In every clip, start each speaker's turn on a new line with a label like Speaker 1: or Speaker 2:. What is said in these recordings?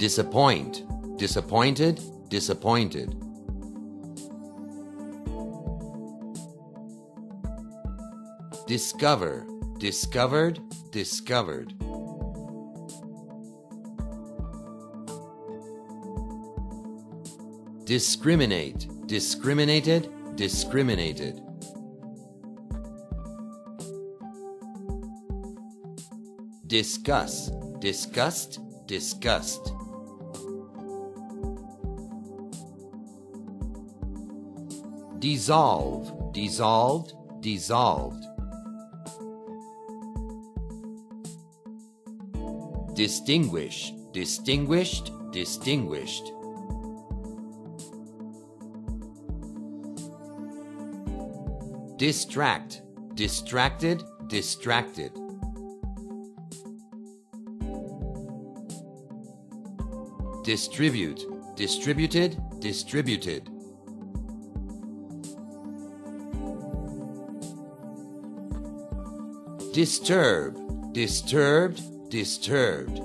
Speaker 1: disappoint, disappointed, disappointed. Discover, discovered, discovered. Discriminate, discriminated, discriminated. Discuss, discussed, disgust. Dissolve, dissolved, dissolved. Distinguish, distinguished, distinguished. Distract, distracted, distracted. Distribute, distributed, distributed. Disturb, disturbed, disturbed.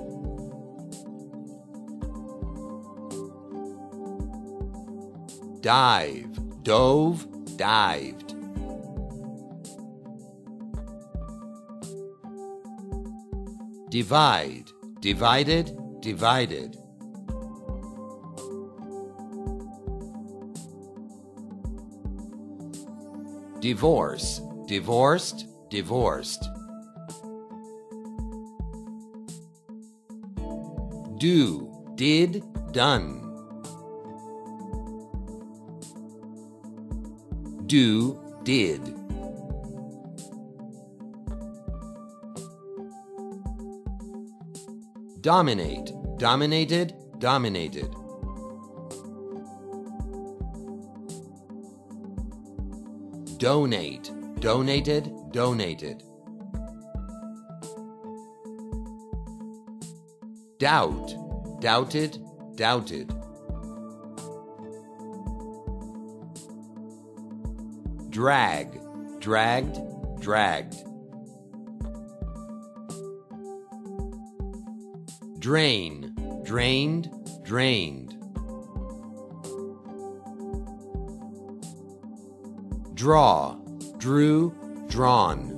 Speaker 1: Dive, dove, dived. Divide, divided, divided. Divorce, divorced, divorced. Do, did, done. Do, did. Dominate, dominated, dominated. Donate, donated, donated. Doubt, doubted, doubted. Drag, dragged, dragged. Drain, drained, drained. Draw, drew, drawn.